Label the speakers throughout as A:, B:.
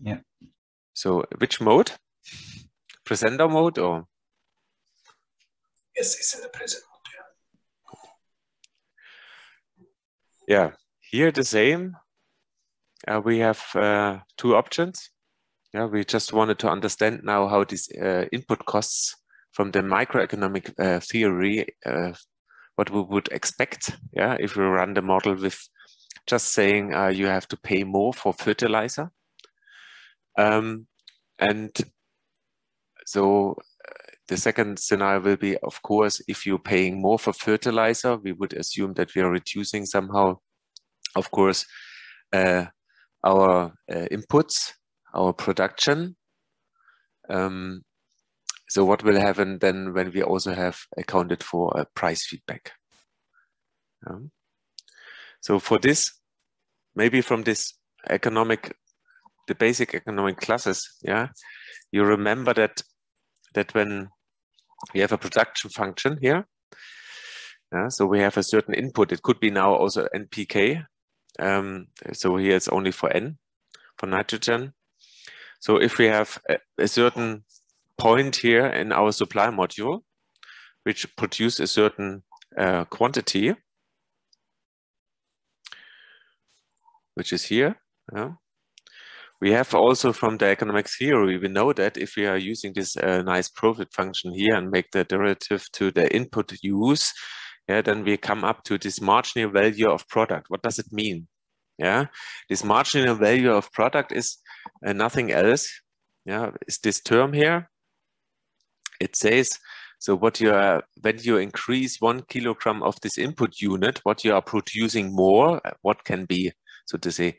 A: Yeah.
B: So which mode? Presenter mode or?
C: Yes, it's in the present mode.
B: Yeah. yeah. Here the same. Uh, we have uh, two options. Yeah, we just wanted to understand now how these uh, input costs from the microeconomic uh, theory, uh, what we would expect. Yeah, if we run the model with just saying uh, you have to pay more for fertilizer. Um, and so uh, the second scenario will be, of course, if you're paying more for fertilizer, we would assume that we are reducing somehow, of course, uh, our uh, inputs, our production. Um, so what will happen then when we also have accounted for a price feedback? Um, so for this, maybe from this economic, the basic economic classes, yeah, you remember that that when we have a production function here, yeah, so we have a certain input. It could be now also NPK. Um, so here it's only for N, for nitrogen. So if we have a, a certain point here in our supply module, which produce a certain uh, quantity, which is here. Yeah. We have also from the economic theory, we know that if we are using this uh, nice profit function here and make the derivative to the input use, yeah, then we come up to this marginal value of product. What does it mean? Yeah, this marginal value of product is uh, nothing else. Yeah, is this term here. It says so what you are when you increase one kilogram of this input unit, what you are producing more, what can be so to say, uh,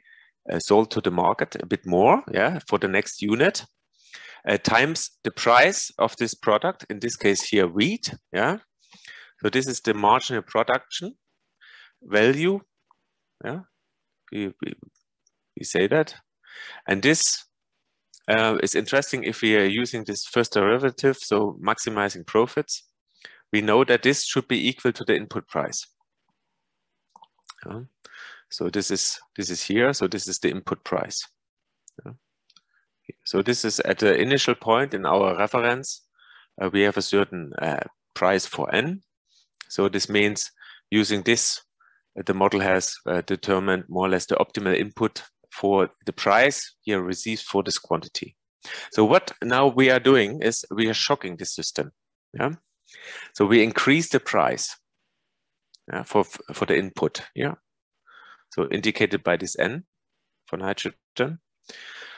B: sold to the market a bit more, yeah, for the next unit, uh, times the price of this product, in this case here, wheat, yeah. So this is the marginal production value, yeah, we, we, we say that. And this uh, is interesting if we are using this first derivative, so maximizing profits, we know that this should be equal to the input price. Yeah. So this is this is here. So this is the input price. So this is at the initial point in our reference. Uh, we have a certain uh, price for n. So this means using this, uh, the model has uh, determined more or less the optimal input for the price here received for this quantity. So what now we are doing is we are shocking the system. Yeah. So we increase the price yeah, for for the input. Yeah so indicated by this N for nitrogen.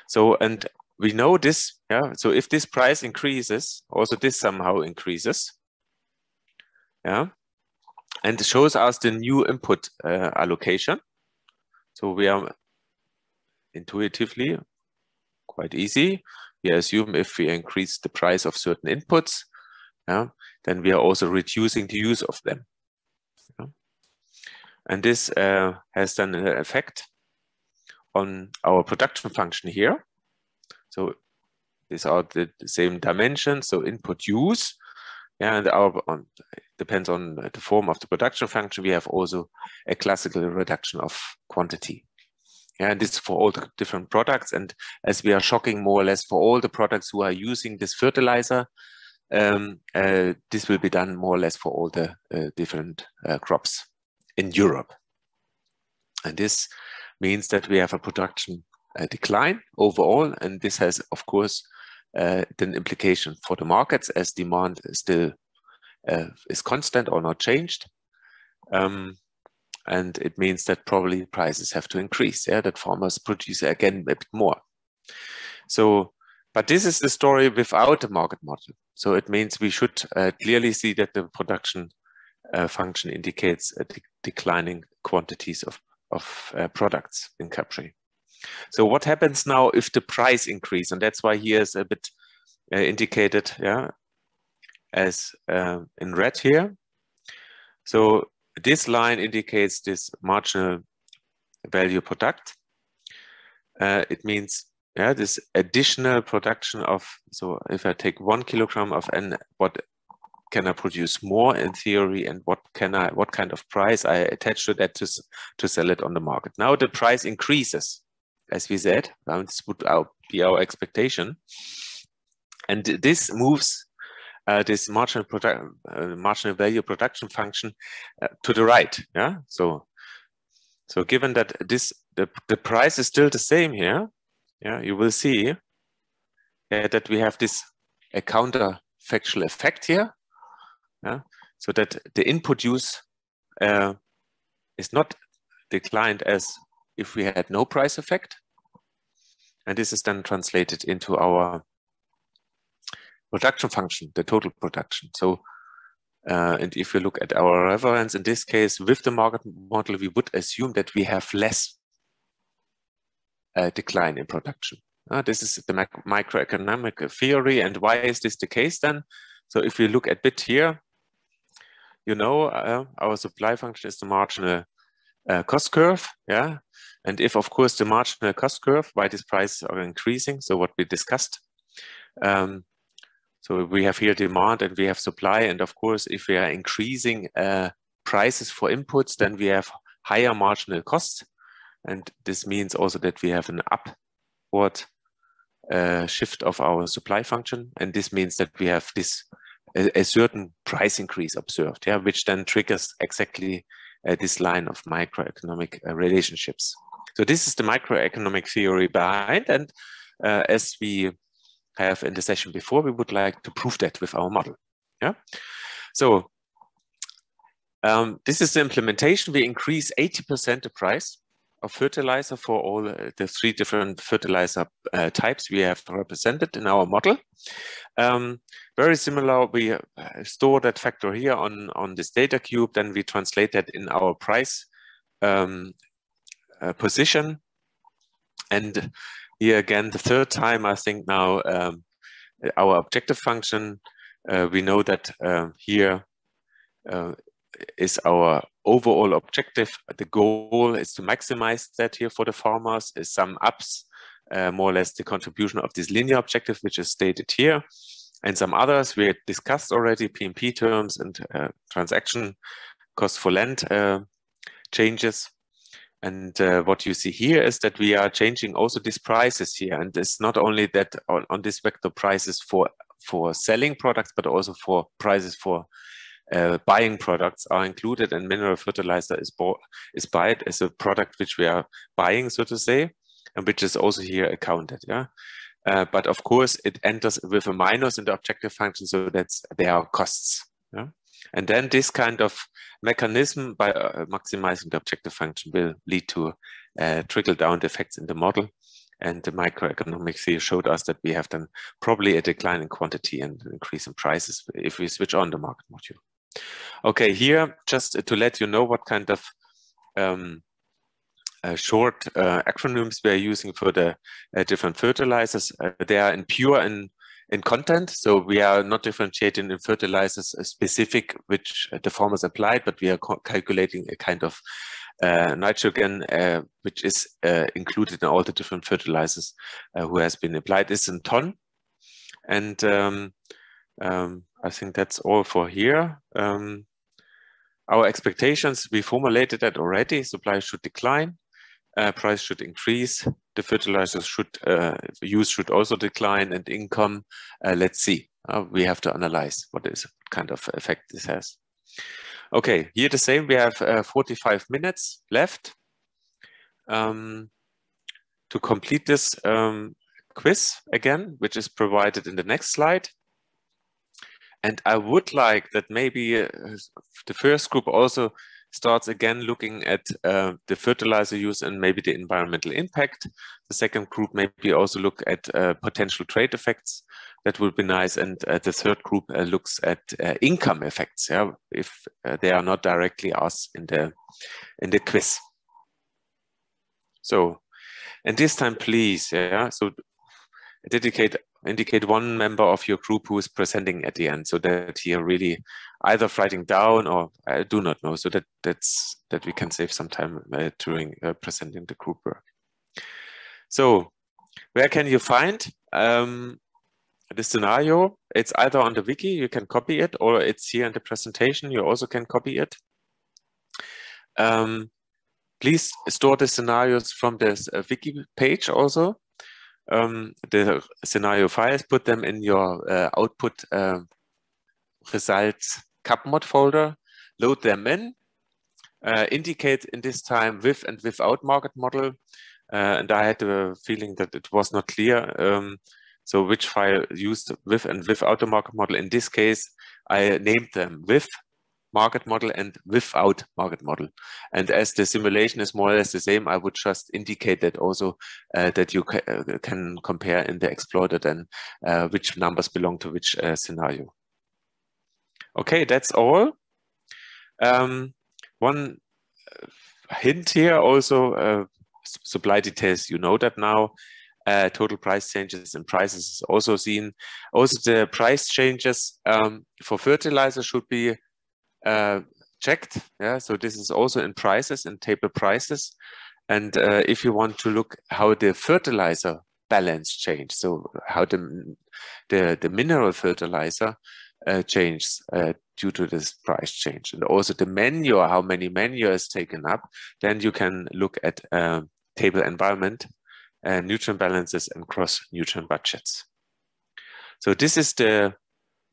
B: So, and we know this, yeah, so if this price increases, also this somehow increases, yeah, and it shows us the new input uh, allocation. So we are intuitively quite easy. We assume if we increase the price of certain inputs, yeah, then we are also reducing the use of them. And this uh, has then an effect on our production function here. So these are the, same dimensions, so input use. And our on, depends on the form of the production function. We have also a classical reduction of quantity. And this is for all the different products. And as we are shocking more or less for all the products who are using this fertilizer, um, uh, this will be done more or less for all the uh, different uh, crops in Europe. And this means that we have a production uh, decline overall, and this has, of course, uh, an implication for the markets as demand is still uh, is constant or not changed. Um, and it means that probably prices have to increase, yeah, that farmers produce again a bit more. So, but this is the story without the market model. So it means we should uh, clearly see that the production uh, function indicates de declining quantities of, of uh, products in Capri. So what happens now if the price increase? And that's why here is a bit uh, indicated yeah, as uh, in red here. So this line indicates this marginal value product. Uh, it means yeah, this additional production of, so if I take one kilogram of N, what can I produce more in theory and what can I what kind of price I attach to that to, to sell it on the market. Now the price increases. as we said. This would be our expectation. And this moves uh, this marginal product, uh, marginal value production function uh, to the right. Yeah. So, so given that this the the price is still the same here, yeah, you will see that we have this a counterfactual effect here. Yeah. So that the input use uh, is not declined as if we had no price effect. And this is then translated into our production function, the total production. So, uh, and if you look at our reference, in this case, with the market model, we would assume that we have less uh, decline in production. Uh, this is the microeconomic theory. And why is this the case then? So if we look at bit here, you know, uh, our supply function is the marginal uh, cost curve. Yeah. And if, of course, the marginal cost curve, why these prices are increasing, so what we discussed, um, so we have here demand and we have supply. And of course, if we are increasing uh, prices for inputs, then we have higher marginal costs. And this means also that we have an upward uh, shift of our supply function. And this means that we have this a, a certain price increase observed, yeah, which then triggers exactly uh, this line of microeconomic uh, relationships. So this is the microeconomic theory behind. And uh, as we have in the session before, we would like to prove that with our model. Yeah. So um, this is the implementation. We increase 80% the price of fertilizer for all the three different fertilizer uh, types we have represented in our model. Um, very similar, we uh, store that factor here on, on this data cube, then we translate that in our price um, uh, position. And here again, the third time, I think now um, our objective function, uh, we know that uh, here uh, is our overall objective. The goal is to maximize that here for the farmers, is sum ups uh, more or less the contribution of this linear objective, which is stated here. And some others we had discussed already, PMP terms and uh, transaction cost for land uh, changes. And uh, what you see here is that we are changing also these prices here. And it's not only that on, on this vector prices for, for selling products, but also for prices for uh, buying products are included and mineral fertilizer is bought is bought as a product which we are buying, so to say, and which is also here accounted. Yeah. Uh, but of course, it enters with a minus in the objective function, so that's there are costs. Yeah? And then this kind of mechanism by uh, maximizing the objective function will lead to uh, trickle down effects in the model. And the microeconomic theory showed us that we have then probably a decline in quantity and increase in prices if we switch on the market module. Okay, here just to let you know what kind of um, uh, short uh, acronyms we are using for the uh, different fertilizers. Uh, they are in pure and in content. So we are not differentiating in fertilizers specific which the farmers applied, but we are calculating a kind of uh, nitrogen uh, which is included in all the different fertilizers who has been applied. It's in ton. And um, um, I think that's all for here. Um, our expectations, we formulated that already. Supply should decline, uh, price should increase, the fertilizers should uh, use should also decline and income. Uh, let's see. Uh, we have to analyze what is kind of effect this has. Okay, here the same. We have uh, 45 minutes left um, to complete this um, quiz again, which is provided in the next slide. And I would like that maybe uh, the first group also starts again looking at uh, the fertilizer use and maybe the environmental impact. The second group maybe also look at uh, potential trade effects. That would be nice. And uh, the third group uh, looks at uh, income effects. Yeah, if uh, they are not directly asked in the in the quiz. So, and this time, please, yeah. So dedicate indicate one member of your group who is presenting at the end so that he really either writing down or I do not know so that that's that we can save some time uh, during uh, presenting the group work. So where can you find um, the scenario? It's either on the wiki, you can copy it, or it's here in the presentation, you also can copy it. Um, please store the scenarios from this uh, wiki page also. Um, the scenario files, put them in your uh, output uh, results capmod folder, load them in, uh, indicate in this time with and without market model. Uh, and I had the feeling that it was not clear. Um, so which file used with and without the market model. In this case, I named them with market model and without market model. And as the simulation is more or less the same, I would just indicate that also uh, that you ca uh, can compare in the explorer then uh, which numbers belong to which uh, scenario. Okay, that's all. Um, one uh, hint here also, uh, supply details, you know that now. Total price changes and prices is also seen. Also the price changes um, for fertilizer should be uh, checked. Yeah, so this is also in prices and table prices. And uh, if you want to look how the fertilizer balance change, so how the the, the mineral fertilizer uh, changes uh, due to this price change, and also the manure, how many manure is taken up, then you can look at uh, table environment, uh, nutrient balances, and gross nutrient budgets. So this is the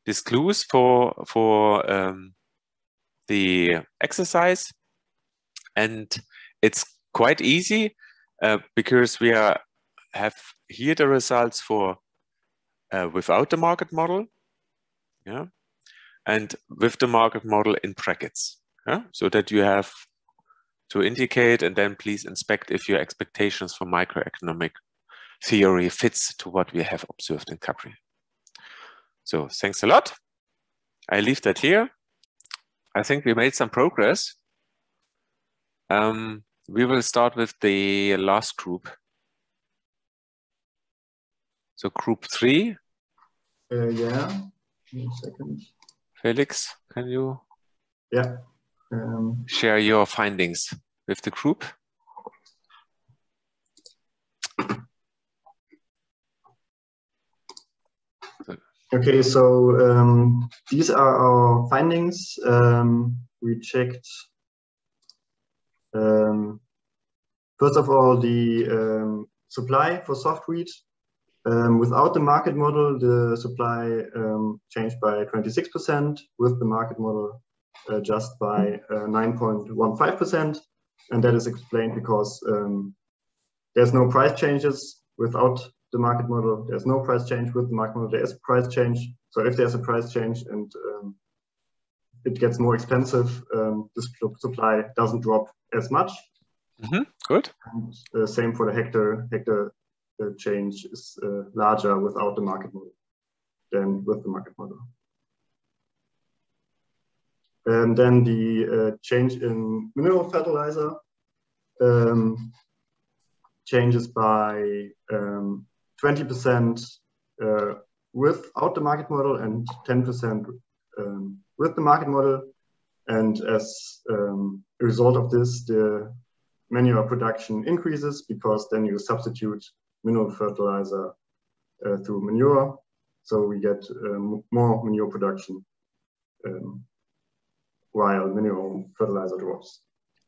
B: this clues for for um, the exercise and it's quite easy uh, because we are have here the results for uh, without the market model yeah and with the market model in brackets yeah so that you have to indicate and then please inspect if your expectations for microeconomic theory fits to what we have observed in Capri. So thanks a lot. I leave that here. I think we made some progress. Um, we will start with the last group. So group three.
A: Uh, yeah, One second.
B: Felix, can you
A: Yeah. Um,
B: share your findings with the group?
A: Okay, so um, these are our findings. Um, we checked, um, first of all, the um, supply for soft wheat. Um, without the market model, the supply um, changed by 26%, with the market model uh, just by 9.15%. and that is explained because there's no price changes without the market model. There's no price change with the market model. There is price change. So if there's a price change and um, it gets more expensive, um, the supply doesn't drop as much.
B: Mm -hmm. Good.
A: And uh, same for the hectare. Hectare uh, change is uh, larger without the market model than with the market model. And then the uh, change in mineral fertilizer um, changes by um, 20% uh, without the market model and 10% um, with the market model. And as um, a result of this, the manure production increases because then you substitute mineral fertilizer uh, through manure. So we get um, more manure production um, while mineral fertilizer drops.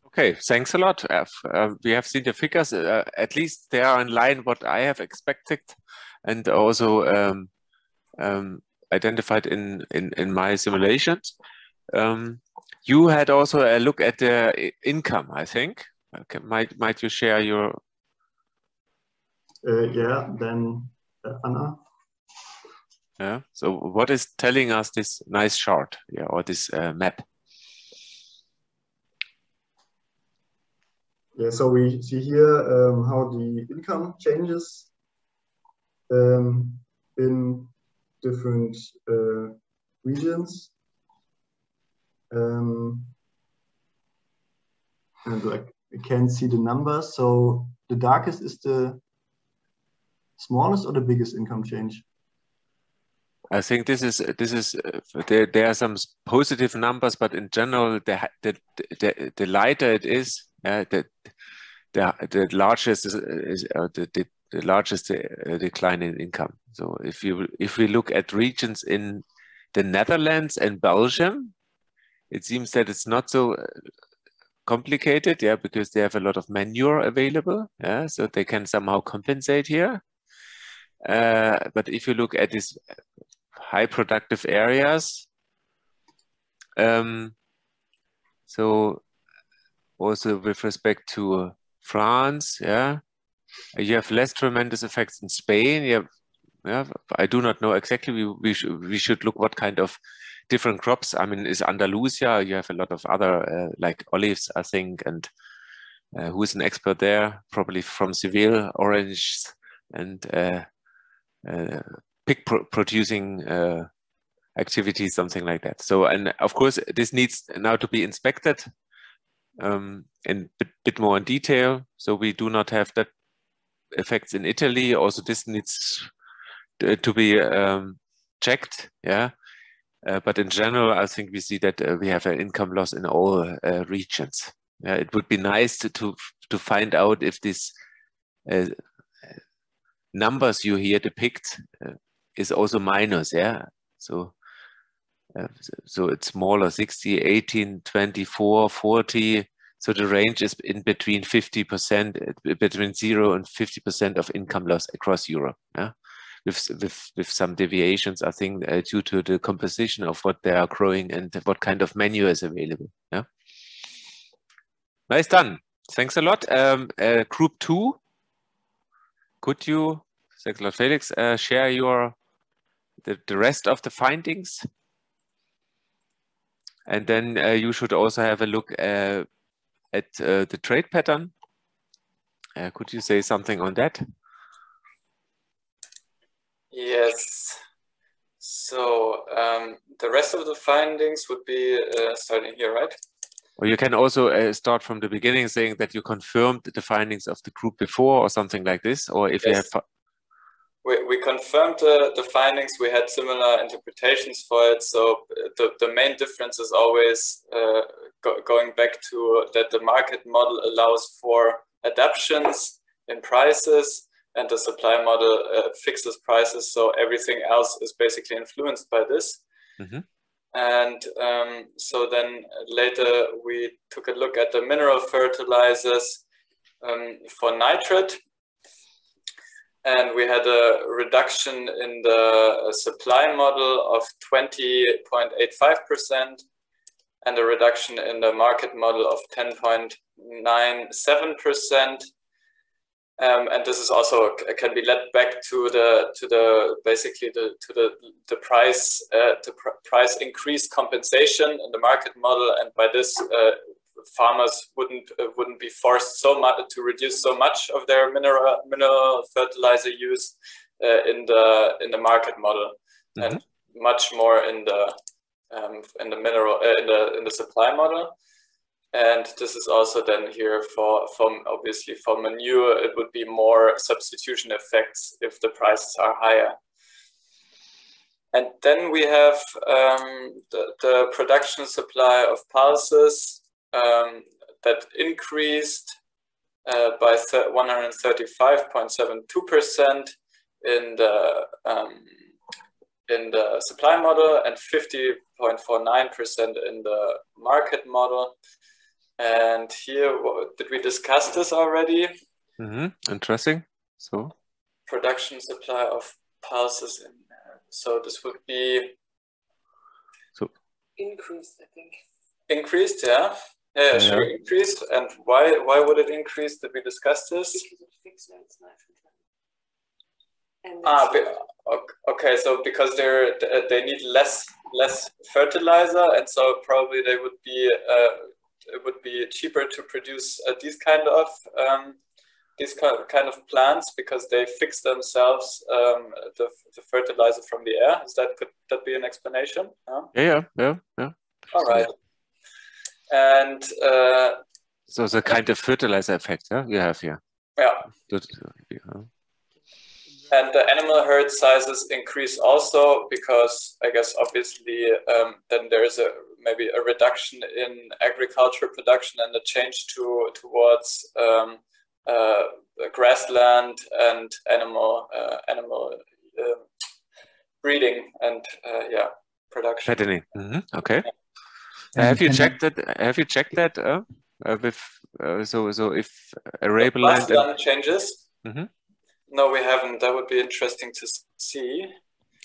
B: Okay, thanks a lot. Uh, uh, we have seen the figures. Uh, at least they are in line what I have expected, and also um, um, identified in, in in my simulations. Um, you had also a look at the income. I think. Okay, might might you share your?
A: Uh, yeah. Then uh, Anna.
B: Yeah. So what is telling us this nice chart? Yeah, or this uh, map?
A: Yeah, so we see here um, how the income changes um, in different uh, regions. Um, and like I can see the numbers. So the darkest is the smallest or the biggest income change?
B: I think this is this is uh, there. There are some positive numbers, but in general, the the the, the lighter it is, uh, the, the the largest is, is uh, the, the, the largest uh, decline in income. So if you if we look at regions in the Netherlands and Belgium, it seems that it's not so uh, complicated, yeah, because they have a lot of manure available, yeah, so they can somehow compensate here. Uh, but if you look at these high productive areas, um, so also with respect to France, yeah, you have less tremendous effects in Spain. Yeah, yeah. I do not know exactly. We we should we should look what kind of different crops. I mean, is Andalusia? You have a lot of other uh, like olives, I think, and uh, who is an expert there? Probably from Seville, oranges and uh, uh pig pro producing uh, activities, something like that. So, and of course, this needs now to be inspected um, in a bit more in detail. So we do not have that effects in Italy. Also, this needs to, to be um, checked. Yeah. Uh, but in general, I think we see that uh, we have an income loss in all uh, regions. Yeah, it would be nice to to, to find out if these uh, numbers you here depict uh, is also minus. Yeah, so uh, so it's smaller, 60, 18, 24, 40. So the range is in between 50%, between zero and 50% of income loss across Europe. Yeah with with with some deviations, I think, uh, due to the composition of what they are growing and what kind of menu is available. Yeah. Nice done. Thanks a lot. Um, uh, group two, could you, thanks a lot, Felix, uh, share your the, the rest of the findings? And then uh, you should also have a look uh, at uh, the trade pattern. could you say something on that?
D: Yes. So um, the rest of the findings would be uh, starting here, right?
B: Or you can also uh, start from the beginning saying that you confirmed the findings of the group before or something like this, or if yes. you have...
D: We, we confirmed the, the findings, we had similar interpretations for it, so uh, the, the main difference is always uh, go, going back to that the market model allows for adaptations in prices and the supply model uh, fixes prices. So everything else is basically influenced by this. Mm-hmm. And um, so then later we took a look at the mineral fertilizers um, for nitrate. And we had a reduction in the supply model of 20.85% and a reduction in the market model of 10.97%. Um, and this is also can be led back to the to the basically the to the the price uh, the pr price increase compensation in the market model, and by this uh, farmers wouldn't uh, wouldn't be forced so much to reduce so much of their mineral mineral fertilizer use uh, in the in the market model, mm -hmm. and much more in the um, in the mineral uh, in the in the supply model. And this is also then here for, from obviously for manure, it would be more substitution effects if the prices are higher. And then we have um, the, the, production supply of pulses um, that increased uh, by 135.72% in the um, in the supply model and 50.49% in the market model. And here, did we discuss this already?
B: Mm -hmm. Interesting. So,
D: production supply of pulses in there. So this would be
B: so
E: increased, I think.
D: Increased, yeah. Yeah, yeah, sure, increased. And why why would it increase? Did we discuss this?
E: Because it fixed nitrogen.
D: ah, okay. So because they're they need less less fertilizer, and so probably they would be uh, it would be cheaper to produce uh, these kind of um, these kind of plants because they fix themselves um, the, the fertilizer from the air. Is that could that be an explanation?
B: Yeah, yeah, yeah, yeah.
D: All right. And uh,
B: so the kind of fertilizer effect yeah, you have here.
D: Yeah. And the animal herd sizes increase also because I guess obviously um, then there is a maybe a reduction in agricultural production and a change to towards um, uh, grassland and animal uh, animal uh, breeding and uh, yeah production.
B: Fattening. Mm -hmm. Okay. Yeah. Have you checked that? Have you checked that? Uh? uh, with uh, so so if arable
D: Last
B: land and,
D: one changes.
B: Mhm.
D: No, we haven't. That would be interesting to see.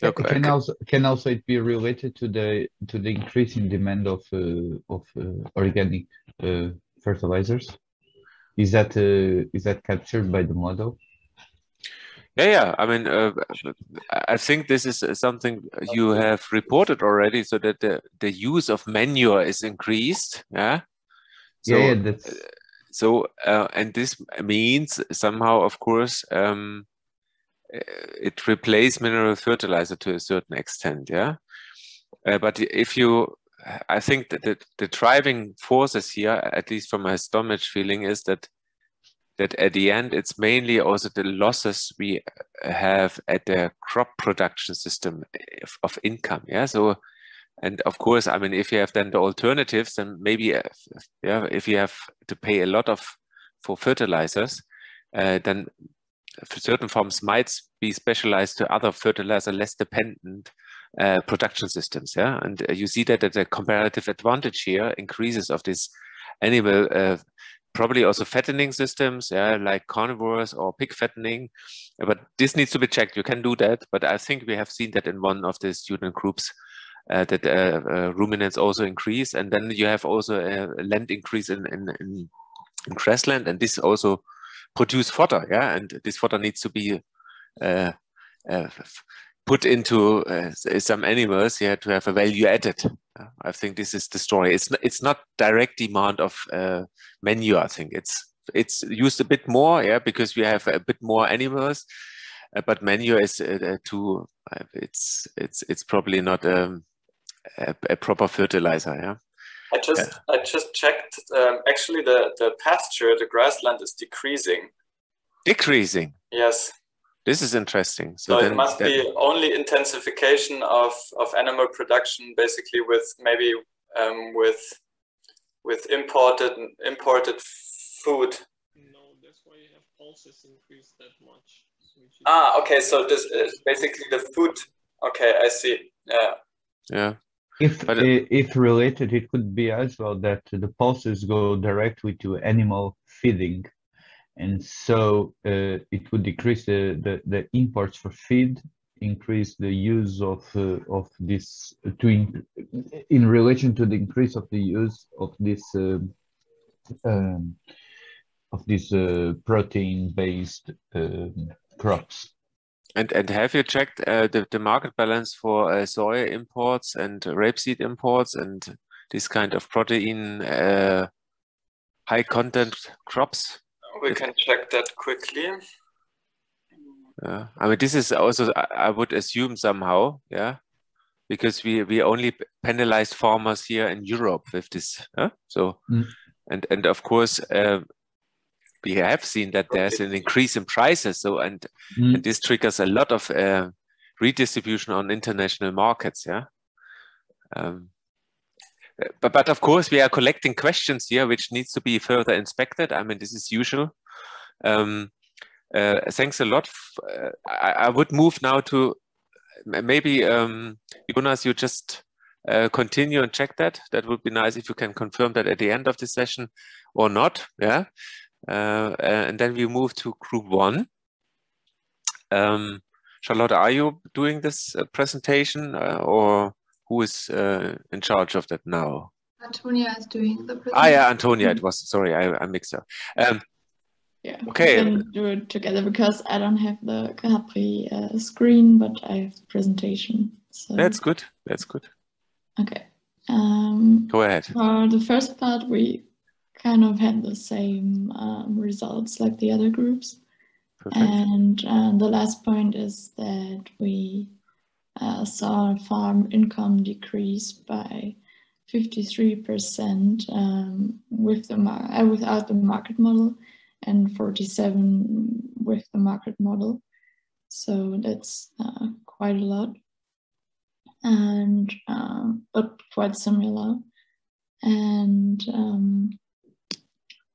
B: look,
F: Can also can also it be related to the to the increase in demand of uh, of uh, organic uh, fertilizers? Is that uh, is that captured by the model?
B: Yeah, yeah. I mean, uh, I think this is uh, something you have reported already, so that the, the use of manure is increased. Yeah. So,
F: yeah, yeah, that's
B: so uh, and this means somehow, of course, um, uh, it replaces mineral fertilizer to a certain extent. Yeah. Uh, but if you, I think that the, the driving forces here, at least from my stomach feeling, is that that at the end it's mainly also the losses we have at the crop production system of, of income yeah? So and of course i mean if you have then the alternatives then maybe uh, yeah if you have to pay a lot of for fertilizers uh, then certain farms might be specialized to other fertilizer less dependent uh, production systems yeah? And you see that that the comparative advantage here increases of this animal uh, probably also fattening systems, yeah, like carnivores or pig fattening. But this needs to be checked. You can do that, but I think we have seen that in one of the student groups uh, that uh, uh, ruminants also increase, and then you have also a land increase in in, in, in grassland, and this also produce fodder, yeah, and this fodder needs to be uh, uh, put into uh, some animals yeah to have a value added. Uh, i think this is the story. It's not, it's not direct demand of uh, manure i think. It's it's used a bit more yeah because we have a bit more animals uh, but manure is uh, too uh, it's it's it's probably not um, a, a proper fertilizer yeah.
D: I just I just checked. Um, actually, the the pasture, the grassland, is decreasing.
B: decreasing?
D: Yes,
B: this is interesting
D: so,
B: then
D: it must
B: that-
D: be only intensification of of animal production, basically with maybe um, with with imported imported food.
C: No, that's why you have pulses increased that much.
D: Ah, okay. So this is basically the food. Okay, I see. Yeah.
B: yeah
F: if
B: But, uh,
F: if related, it could be as well that the pulses go directly to animal feeding, and so uh, it would decrease the, the the imports for feed, increase the use of uh, of this to in, in relation to the increase of the use of this um, um, of these uh, protein-based um, crops.
B: And and have you checked uh, the the market balance for uh, soy imports and rapeseed imports and this kind of protein uh, high content crops?
D: We can check that quickly.
B: Uh, I mean, this is also I, I would assume somehow, yeah, because we we only p- penalized farmers here in Europe with this. Huh? So
F: Mm.
B: and and of course. Uh, we have seen that there's an increase in prices, so and
F: Mm.
B: and this triggers a lot of uh, redistribution on international markets yeah um, but, but of course we are collecting questions here which needs to be further inspected. I mean this is usual. Um, uh, thanks a lot. Uh, I, I would move now to maybe um, jonas you just uh, continue and check that. That would be nice if you can confirm that at the end of the session or not yeah? Uh, and then we move to group one. Um, Charlotte, are you doing this uh, presentation uh, or who is uh, in charge of that now?
G: Antonia is doing the presentation.
B: Ah, yeah, Antonia, it was, sorry, I, I mixed up. Um,
H: Yeah,
B: Okay.
H: we can do it together because I don't have the Capri uh, screen, but I have the presentation. So
B: that's good, that's good.
H: okay. Um,
B: Go ahead.
H: for the first part, we kind of had the same um, results like the other groups.
B: Perfect.
H: And uh, the last point is that we uh, saw farm income decrease by 53% um, with the mar- uh, without the market model and 47 with the market model. So that's uh, quite a lot, and um, but quite similar. And um,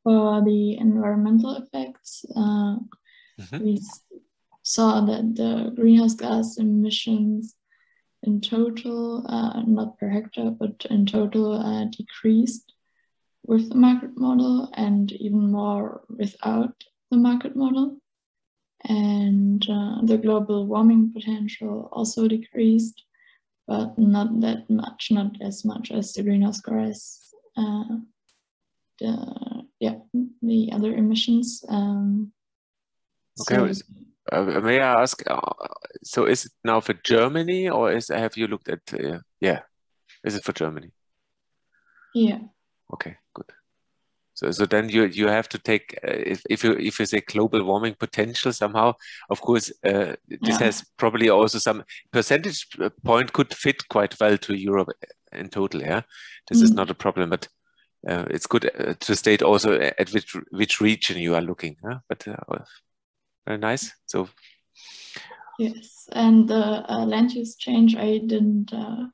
H: for the environmental effects, uh,
B: Mhm.
H: we s- saw that the greenhouse gas emissions in total, uh, not per hectare, but in total uh, decreased with the market model and even more without the market model. And uh, the global warming potential also decreased, but not that much, not as much as the greenhouse gas, uh, the, yeah, the other emissions. Um,
B: Okay,
H: so-
B: Uh, may I ask, uh, so is it now for Germany or is have you looked at, uh, yeah, is it for Germany?
H: yeah,
B: Okay, good. So, so then you you have to take uh, if if you if you say global warming potential somehow, of course, uh, this
H: Yeah.
B: has probably also some percentage uh, point could fit quite well to Europe in total. Yeah, this is
H: Mm.
B: not a problem, but uh, it's good uh, to state also at which which region you are looking. Yeah, but uh, very nice. So
H: Yes, and the uh, land use change, I didn't uh,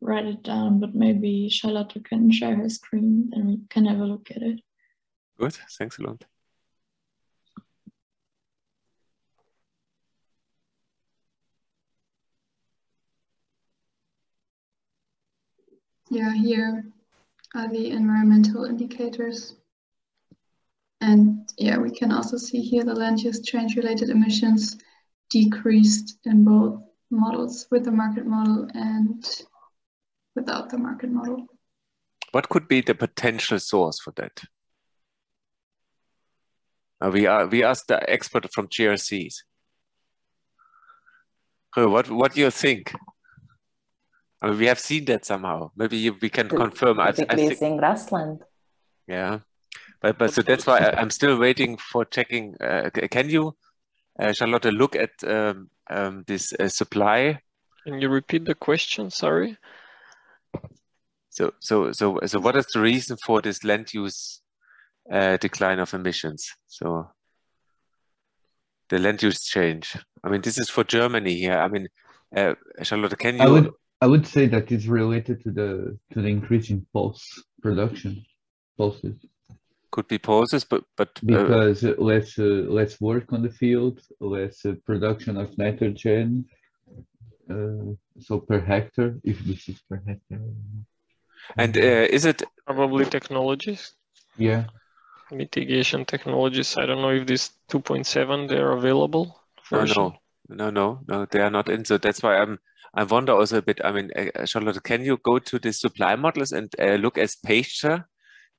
H: write it down, but maybe Charlotte can share her screen and we can have a look at it.
B: good. Thanks a lot.
G: Yeah, here are the environmental indicators. And yeah, we can also see here the land use change related emissions decreased in both models with the market model and without the market model.
B: What could be the potential source for that? Uh, we are we asked the expert from JRC's. Uh, What what do you think? I mean, we have seen that somehow. Maybe you, we can confirm. I, I
I: Typically,
B: think
I: it's in grassland.
B: yeah, but but so that's why I, I'm still waiting for checking. Uh, can you, uh, Charlotte, look at um, um, this uh, supply?
C: Can you repeat the question? Sorry.
B: So so so so what is the reason for this land use uh, decline of emissions? So the land use change. I mean, this is for Germany here. I mean, uh, Charlotte, can you?
F: I would I would say that it's related to the to the increase in pulse production, pulses,
B: could be pauses, but but uh,
F: because uh, less uh, less work on the field, less uh, production of nitrogen. Uh, so per hectare, if this is per hectare.
B: and uh, is it
C: Probably technologies,
F: Yeah,
C: mitigation technologies. I don't know if these 2.7 they're available.
B: no
C: version.
B: no no no no they are not in. So that's why I'm I wonder also a bit. I mean, uh, Charlotte, can you go to the supply models and uh, look at pasture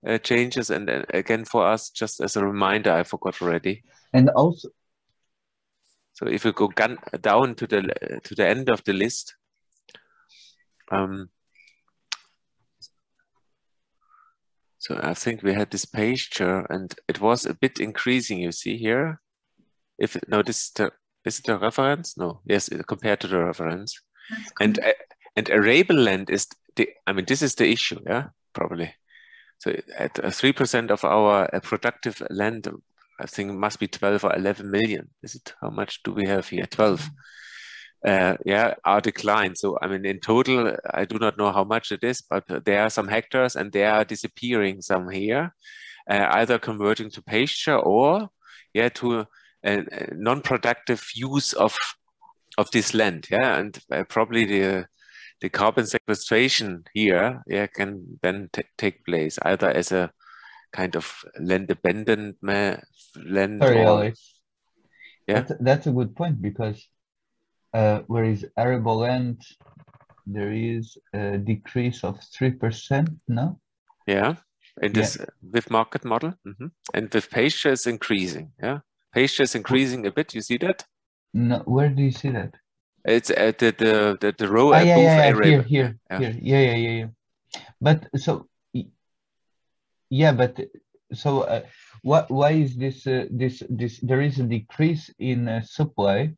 B: uh, changes? And uh, again, for us, just as a reminder, I forgot already.
F: and also
B: So if you go gun down to the to the end of the list, um, so I think we had this pasture, and it was a bit increasing. You see here, if no, this is the is it the reference? No, yes, compared to the reference, and uh, and arable land is the. I mean, this is the issue, yeah, probably. So at three percent of our uh, productive land, I think it must be 12 or 11 million. Is it? How much do we have here? 12. Uh, yeah, are declined. So, I mean, in total, I do not know how much it is, but there are some hectares and they are disappearing some here, uh, either converting to pasture or, yeah, to a, a non-productive use of of this land. Yeah, and uh, probably the the carbon sequestration here, yeah, can then take place either as a kind of land ma- land
F: sorry,
B: or
F: Alex.
B: Yeah.
F: That's, that's a good point because uh, where is arable land, there is a decrease of three percent. No,
B: yeah in this uh, with market model hmm and with pasture is increasing yeah pasture is increasing a bit you see that
F: no. Where do you see that?
B: It's at the the the, the row
F: Ah,
B: above
F: yeah, yeah, yeah, here, here,
B: Yeah.
F: here. Yeah, yeah, yeah, yeah. But so, yeah, but so uh, what? Why is this? Uh, this? This? There is a decrease in uh, supply,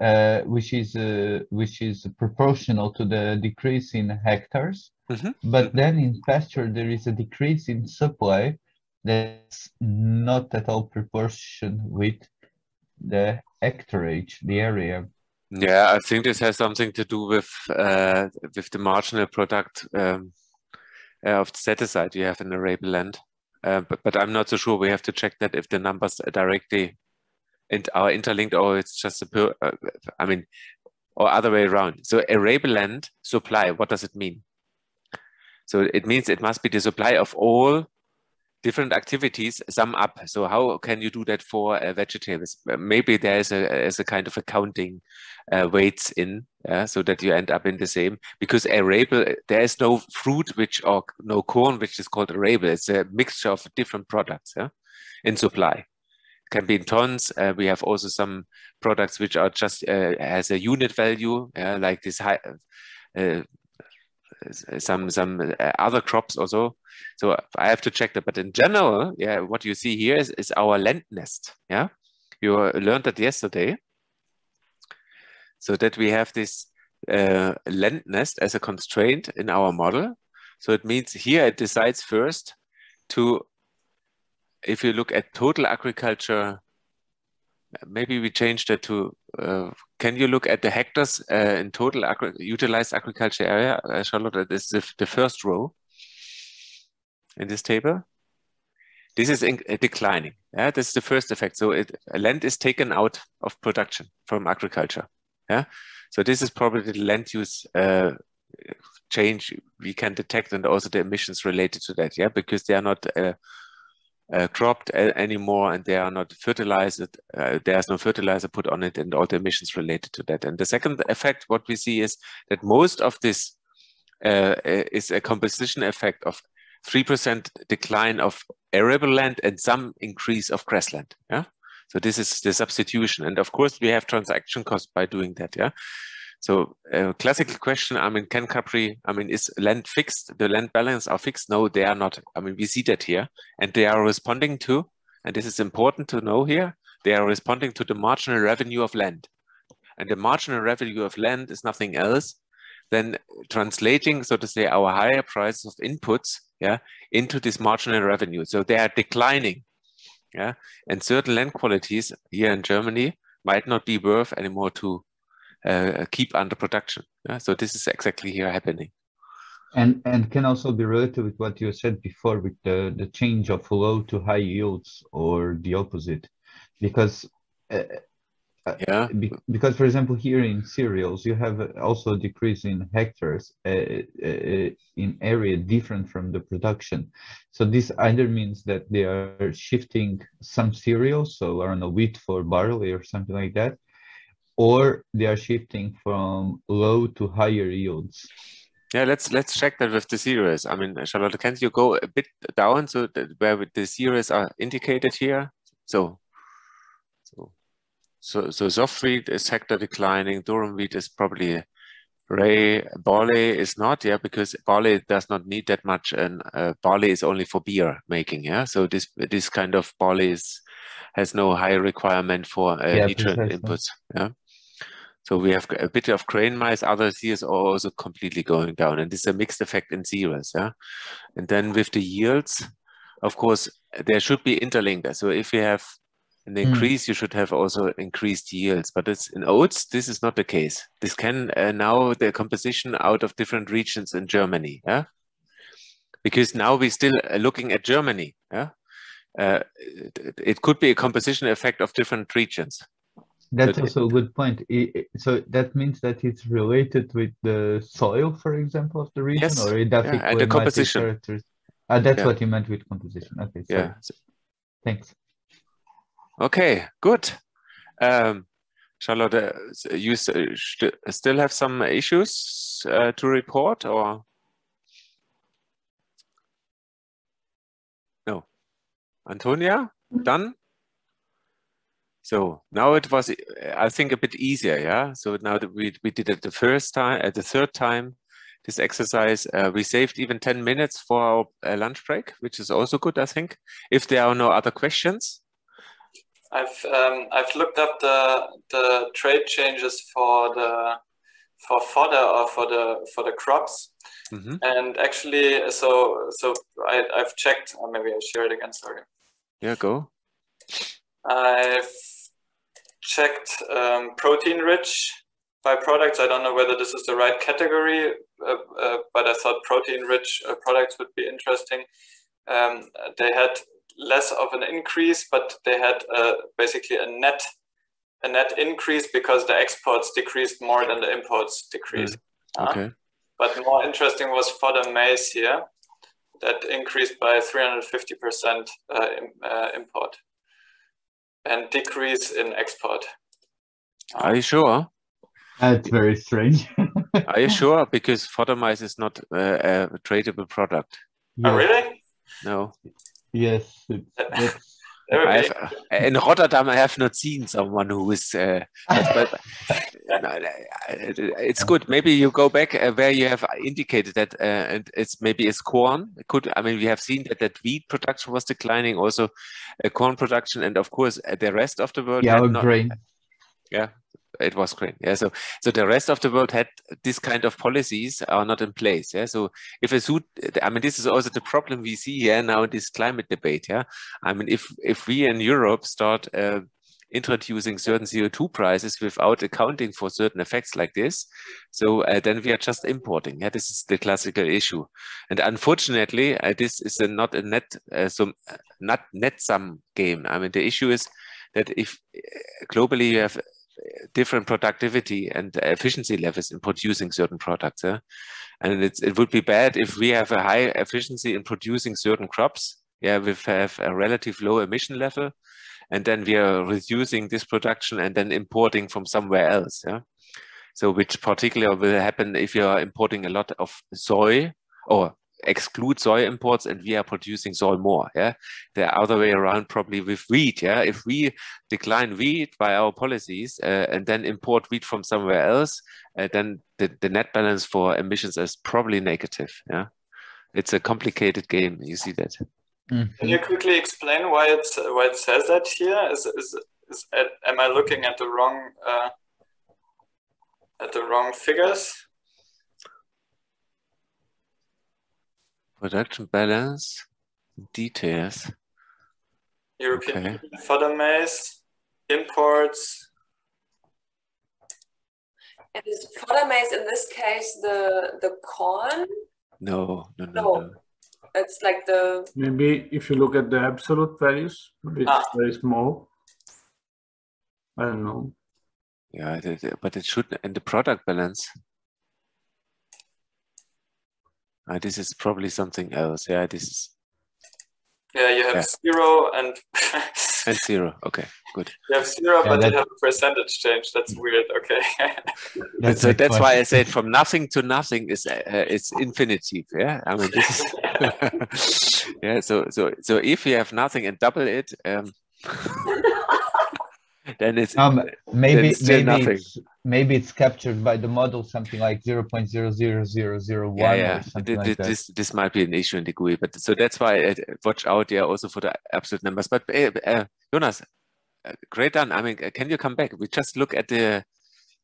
F: uh, which is uh, which is proportional to the decrease in hectares.
B: Mhm.
F: But then in pasture there is a decrease in supply that's not at all proportion with the hectareage, the area.
B: Yeah i think this has something to do with uh with the marginal product um uh, of set aside you have in arable land uh, but but i'm not so sure. We have to check that if the numbers are directly and are interlinked or it's just a per, uh, i mean or other way around. So arable land supply what does it mean? So it means it must be the supply of all different activities sum up. So how can you do that for uh, vegetables? Uh, maybe there is a, as a kind of accounting uh, weights in, uh, so that you end up in the same. Because arable, there is no fruit which or no corn which is called arable. It's a mixture of different products yeah, in supply. Can be in tons. Uh, we have also some products which are just uh, as a unit value, like this high Uh, some some uh, other crops also. So I have to check that. But in general, yeah, what you see here is, is our land nest. Yeah, you uh, learned that yesterday. So that we have this uh, land nest as a constraint in our model. So it means here it decides first to, if you look at total agriculture maybe we change that to, uh, can you look at the hectares uh, in total agri utilized agriculture area, uh, Charlotte? This is the, first row in this table. This is in, uh, declining. Yeah, this is the first effect. So it, land is taken out of production from agriculture. Yeah, so this is probably the land use uh, change we can detect, and also the emissions related to that. Yeah, because they are not uh, uh, cropped anymore and they are not fertilized. Uh, there's no fertilizer put on it and all the emissions related to that. And the second effect, what we see is that most of this uh, is a composition effect of 3% decline of arable land and some increase of grassland. Yeah. So this is the substitution. And of course we have transaction costs by doing that. Yeah. So a classical question, I mean, can Capri, I mean, is land fixed? The land balance are fixed? No, they are not. I mean, we see that here and they are responding to, and this is important to know here, they are responding to the marginal revenue of land. And the marginal revenue of land is nothing else than translating, so to say, our higher prices of inputs yeah, into this marginal revenue. So they are declining. Yeah, and certain land qualities here in Germany might not be worth anymore to uh, keep under production. Yeah? So this is exactly here happening.
F: And and can also be related with what you said before with the, the change of low to high yields or the opposite, because uh, uh yeah be, because for example here in cereals you have also a decrease in hectares uh, uh, in area different from the production so this either means that they are shifting some cereals so i don't know wheat for barley or something like that or they are shifting from low to higher yields.
B: Yeah, let's let's check that with the cereals. I mean, Charlotte, can you go a bit down so that where the cereals are indicated here? So, so, so, so soft wheat is hectare declining. Durum wheat is probably Ray barley is not, yeah, because barley does not need that much, and uh, barley is only for beer making, yeah. So this this kind of barley is, has no high requirement for uh, yeah, nutrient inputs, yeah. So we have a bit of grain maize, other years are also completely going down. And this is a mixed effect in cereals. Yeah. And then with the yields, of course, there should be interlinked. So if you have an hmm. increase, mm. you should have also increased yields. But it's in oats, this is not the case. This can uh, now the composition out of different regions in Germany. Yeah. Because now we're still uh, looking at Germany. Yeah. Uh, it, it could be a composition effect of different regions.
F: That's also a good point. so that means that it's related with the soil, for example, of the region,
B: yes.
F: or
B: yeah, the composition.
F: Ah, that's yeah. what you meant with composition. Okay. So yeah. Thanks.
B: Okay. Good. Um, Charlotte, uh, you st still have some issues uh, to report, or no? Antonia, done? So now it was, I think, a bit easier, yeah. So now that we we did it the first time, at uh, the third time, this exercise, uh, we saved even ten minutes for our uh, lunch break, which is also good, I think. If there are no other questions,
D: I've um, I've looked up the the trade changes for the for fodder or for the for the crops, mm -hmm. and actually, so so I I've checked, or maybe I'll share it again. Sorry.
B: Yeah, go.
D: I've checked um, protein rich byproducts. I don't know whether this is the right category, uh, uh, but I thought protein rich uh, products would be interesting. Um, they had less of an increase, but they had uh, basically a net a net increase because the exports decreased more than the imports decreased.
B: Mm. Okay.
D: But more interesting was fodder maize here. that increased by 350% uh, uh, import and decrease in export.
B: Are you sure?
F: That's very strange.
B: Are you sure? Because fodder maize is not uh, a tradable product.
D: Oh, really?
B: No.
F: Yes, it's, that's
B: I have, in Rotterdam, I have not seen someone who is. Uh, but, but it's good. Maybe you go back uh, where you have indicated that, uh, and it's maybe it's corn. It could I mean we have seen that that wheat production was declining, also uh, corn production, and of course uh, the rest of the world.
F: yeah,
B: not,
F: grain.
B: Yeah, it was green. Yeah, so so the rest of the world had this kind of policies are not in place. Yeah, so if a suit, I mean, this is also the problem we see here now in this climate debate. Yeah, I mean, if if we in Europe start uh, introducing certain CO2 prices without accounting for certain effects like this, so uh, then we are just importing. Yeah, this is the classical issue, and unfortunately, uh, this is a, not a net uh, sum, not net sum game. I mean, the issue is that if uh, globally you have different productivity and efficiency levels in producing certain products. Yeah? And it's, it would be bad if we have a high efficiency in producing certain crops. Yeah, we have a relative low emission level, and then we are reducing this production and then importing from somewhere else. Yeah. So which particularly will happen if you are importing a lot of soy or exclude soy imports and we are producing soy more. Yeah, the other way around probably with wheat. Yeah, if we decline wheat by our policies uh, and then import wheat from somewhere else, uh, then the, the net balance for emissions is probably negative. Yeah, it's a complicated game. You see that.
F: Mm.
D: Can you quickly explain why it's why it says that here? Is is, is am I looking at the wrong uh, at the wrong figures?
B: Production balance details.
D: European
B: Okay.
D: fodder maize, imports.
E: And is fodder maize in this case the the corn?
B: No, no, no,
E: No.
B: no.
E: It's like the
I: Maybe if you look at the absolute values, it's
D: Ah.
I: very small. I don't know.
B: Yeah, the- the- but it should in the product balance. Uh, this is probably something else. Yeah, this is
D: Yeah, you have
B: Yeah.
D: zero and
B: and zero. Okay, good.
D: you have zero,
F: Yeah,
D: but
F: that-
D: you have a percentage change. That's weird. Okay.
B: But so
F: my
B: that's why I said from nothing to nothing is uh, it's infinitive. Yeah, I mean this is yeah. So so so if you have nothing and double it, um, then it's
F: Um, maybe
B: it's
F: maybe
B: nothing.
F: it's, maybe it's captured by the model something like zero point zero zero zero zero one
B: yeah, yeah.
F: or something
B: Th-
F: like
B: th-
F: that.
B: This this might be an issue in the GUI, but so that's why uh, watch out. Yeah, also for the absolute numbers. But uh, uh, Jonas, uh, great done. I mean, uh, can you come back? We just look at the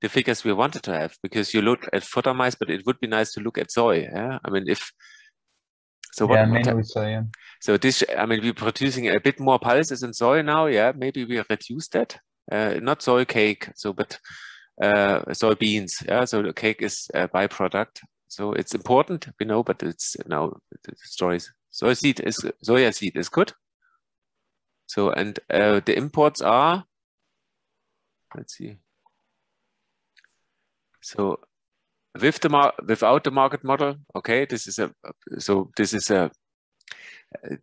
B: the figures we wanted to have because you look at fodder maize, but it would be nice to look at soy. Yeah, I mean if. So what,
F: yeah,
B: what
F: with soya.
B: so this, I mean, we're producing a bit more pulses in soy now. Yeah, maybe we reduce that. Uh, not soy cake, so but uh, soybeans. Yeah, so the cake is a byproduct. So it's important, we know, but it's now the stories. Soy seed is soya seed is good. So and uh, the imports are. Let's see. So with the without the market model, okay, this is a so this is a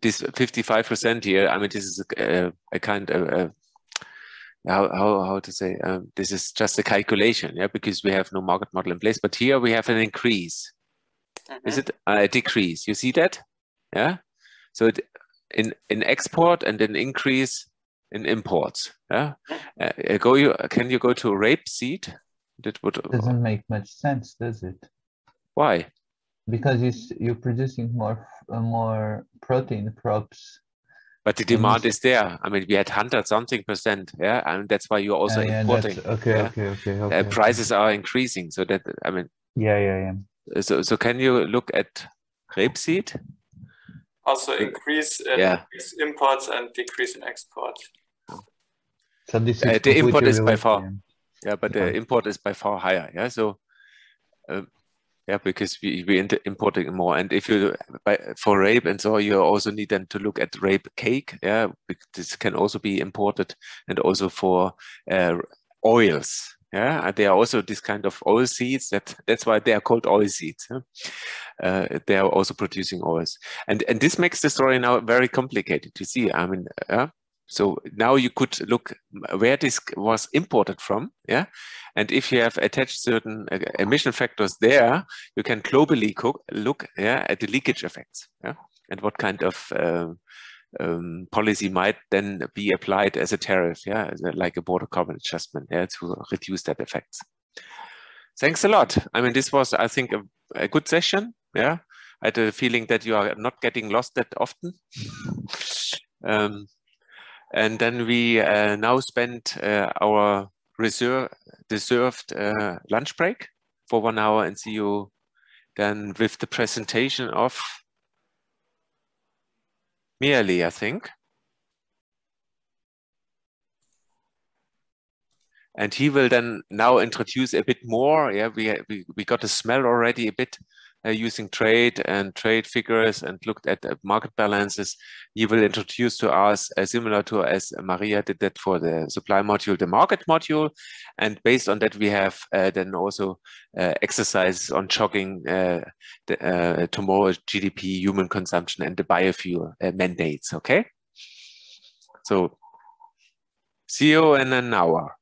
B: this 55% here, I mean, this is a, a kind of, a, how, how, how to say, um, this is just a calculation, yeah, because we have no market model in place. But here we have an increase. Is it uh, a decrease? You see that? Yeah. So it, in in export and an increase in imports. Yeah. Uh, uh, go you can you go to rapeseed? That would
F: Doesn't make much sense, does it?
B: why?
F: Because you, you're producing more uh, more protein crops.
B: But the
F: And you
B: demand is there. I mean, we had hundred something percent, yeah, and that's why you're also
F: Uh, yeah,
B: importing.
F: that's okay,
B: yeah?
F: okay, okay,
B: Uh,
F: okay. okay.
B: prices are increasing, so that I mean,
F: Yeah, yeah, yeah.
B: so so can you look at rapeseed?
D: Also increase in
B: Yeah.
D: imports and decrease in exports.
F: So this is
B: Uh, the import is by far.
F: yeah.
B: Yeah, but the import is by far higher. Yeah, so um, yeah, because we we importing more, and if you for rape and so you also need then to look at rape cake. Yeah, this can also be imported, and also for uh, oils. Yeah, they are also this kind of oil seeds. That that's why they are called oil seeds. Yeah? Uh, they are also producing oils, and and this makes the story now very complicated to see. I mean, uh, so now you could look where this was imported from, yeah, and if you have attached certain uh, emission factors there, you can globally cook, look, yeah, at the leakage effects, yeah, and what kind of uh, um, policy might then be applied as a tariff, yeah, like a border carbon adjustment, yeah, to reduce that effects. Thanks a lot. I mean, this was, I think, a, a good session. Yeah, I had a feeling that you are not getting lost that often. um, and then we uh, now spend uh, our reserve, deserved uh, lunch break for one hour and see you then with the presentation of Merely, I think. And he will then now introduce a bit more. Yeah, we, we, we got a smell already a bit uh, using trade and trade figures and looked at market balances. He will introduce to us, uh, similar to as Maria did that for the supply module, the market module. And based on that, we have uh, then also uh, exercises on jogging uh, the, uh, tomorrow GDP, human consumption, and the biofuel mandates. Okay. So see you in an hour.